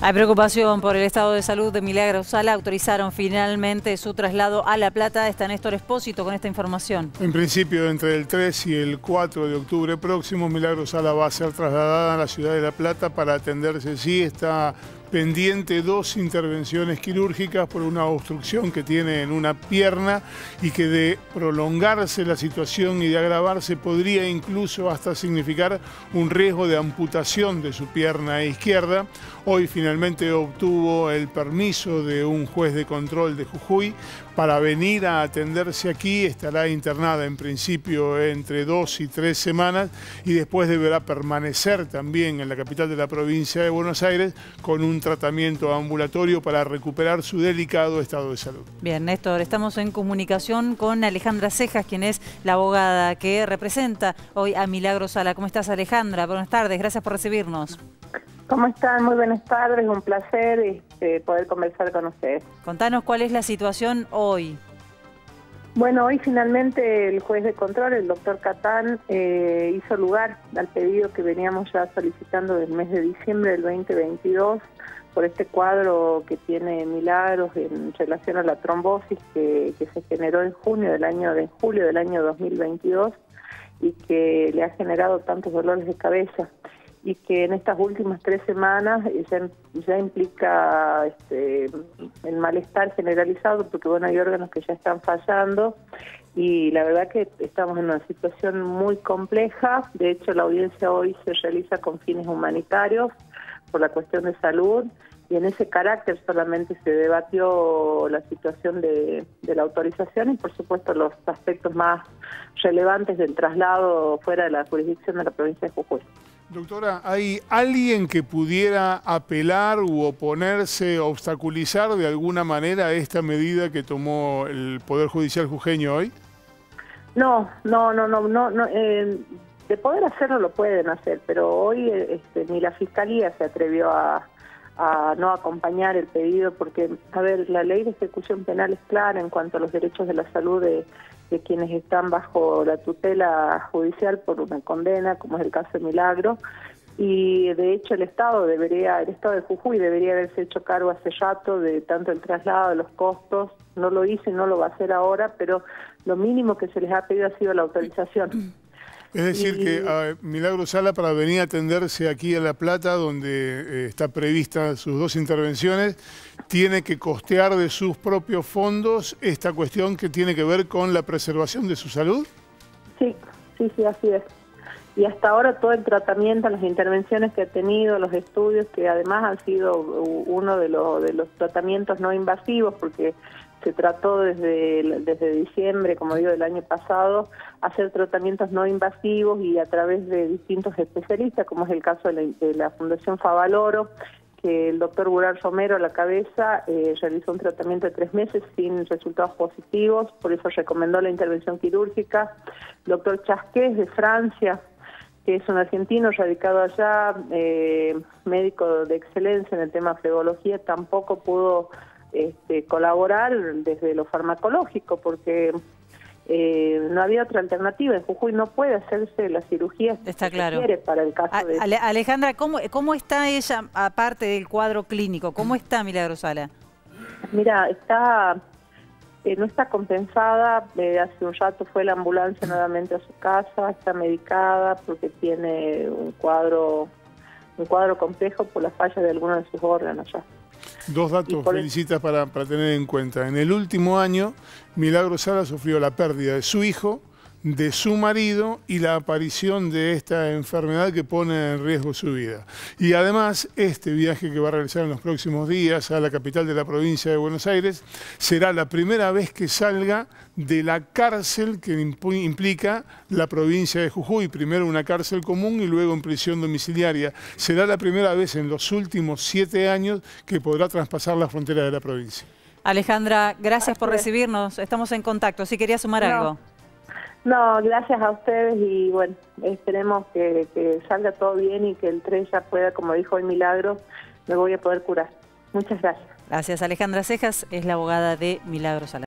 Hay preocupación por el estado de salud de Milagro Sala. Autorizaron finalmente su traslado a La Plata. Está Néstor Espósito con esta información. En principio, entre el 3 y el 4 de octubre próximo, Milagro Sala va a ser trasladada a la ciudad de La Plata para atenderse. Sí, está pendiente dos intervenciones quirúrgicas por una obstrucción que tiene en una pierna y que de prolongarse la situación y de agravarse podría incluso hasta significar un riesgo de amputación de su pierna izquierda. Hoy finalmente obtuvo el permiso de un juez de control de Jujuy para venir a atenderse aquí. Estará internada en principio entre dos y tres semanas y después deberá permanecer también en la capital de la provincia de Buenos Aires con un tratamiento ambulatorio para recuperar su delicado estado de salud. Bien, Néstor, estamos en comunicación con Alejandra Cejas, quien es la abogada que representa hoy a Milagro Sala. ¿Cómo estás, Alejandra? Buenas tardes, gracias por recibirnos. ¿Cómo están? Muy buenas tardes, un placer este, poder conversar con ustedes. Contanos cuál es la situación hoy. Bueno, hoy finalmente el juez de control, el doctor Catán, eh, hizo lugar al pedido que veníamos ya solicitando del mes de diciembre del 2022 por este cuadro que tiene milagros en relación a la trombosis que, que se generó en junio del año de julio del año 2022 y que le ha generado tantos dolores de cabeza y que en estas últimas tres semanas ya, implica este, el malestar generalizado porque bueno hay órganos que ya están fallando y la verdad que estamos en una situación muy compleja de hecho la audiencia hoy se realiza con fines humanitarios por la cuestión de salud y en ese carácter solamente se debatió la situación de, de la autorización y por supuesto los aspectos más relevantes del traslado fuera de la jurisdicción de la provincia de Jujuy. Doctora, ¿hay alguien que pudiera apelar u oponerse, obstaculizar de alguna manera esta medida que tomó el Poder Judicial jujeño hoy? No, no, no, no, no, eh, de poder hacerlo lo pueden hacer, pero hoy este, ni la Fiscalía se atrevió a, a no acompañar el pedido porque, a ver, la ley de ejecución penal es clara en cuanto a los derechos de la salud de, quienes están bajo la tutela judicial por una condena, como es el caso de Milagro, y de hecho el Estado debería, el Estado de Jujuy debería haberse hecho cargo hace rato de tanto el traslado, de los costos, no lo hice, no lo va a hacer ahora, pero lo mínimo que se les ha pedido ha sido la autorización. Es decir, que Milagro Sala para venir a atenderse aquí a La Plata, donde eh, está prevista sus dos intervenciones, tiene que costear de sus propios fondos esta cuestión que tiene que ver con la preservación de su salud. Sí, sí, sí, así es. Y hasta ahora todo el tratamiento, las intervenciones que ha tenido, los estudios, que además han sido uno de, de los tratamientos no invasivos, porque se trató desde, diciembre, como digo, del año pasado, hacer tratamientos no invasivos y a través de distintos especialistas, como es el caso de la, Fundación Favaloro, que el doctor Burar Romero a la cabeza eh, realizó un tratamiento de tres meses sin resultados positivos, por eso recomendó la intervención quirúrgica. Doctor Chasqués de Francia, que es un argentino radicado allá, eh, médico de excelencia en el tema flebología, tampoco pudo este, colaborar desde lo farmacológico, porque eh, no había otra alternativa. En Jujuy no puede hacerse la cirugía está claro. quiere para el caso de... Alejandra, ¿cómo, ¿cómo está ella, aparte del cuadro clínico? ¿Cómo está Milagrosala? Mira, está... Eh, no está compensada, eh, hace un rato fue la ambulancia nuevamente a su casa, está medicada porque tiene un cuadro un cuadro complejo por la falla de algunos de sus órganos ya. Dos datos felicitas para, para tener en cuenta. En el último año, Milagro Sala sufrió la pérdida de su hijo, de su marido y la aparición de esta enfermedad que pone en riesgo su vida. Y además, este viaje que va a realizar en los próximos días a la capital de la provincia de Buenos Aires será la primera vez que salga de la cárcel que implica la provincia de Jujuy, primero una cárcel común y luego en prisión domiciliaria. Será la primera vez en los últimos siete años que podrá traspasar la frontera de la provincia. Alejandra, gracias por recibirnos. Estamos en contacto. Si quería sumar algo. No, gracias a ustedes y bueno, esperemos que, salga todo bien y que el 3 ya pueda, como dijo el milagro, me voy a poder curar. Muchas gracias. Gracias. Alejandra Cejas es la abogada de Milagros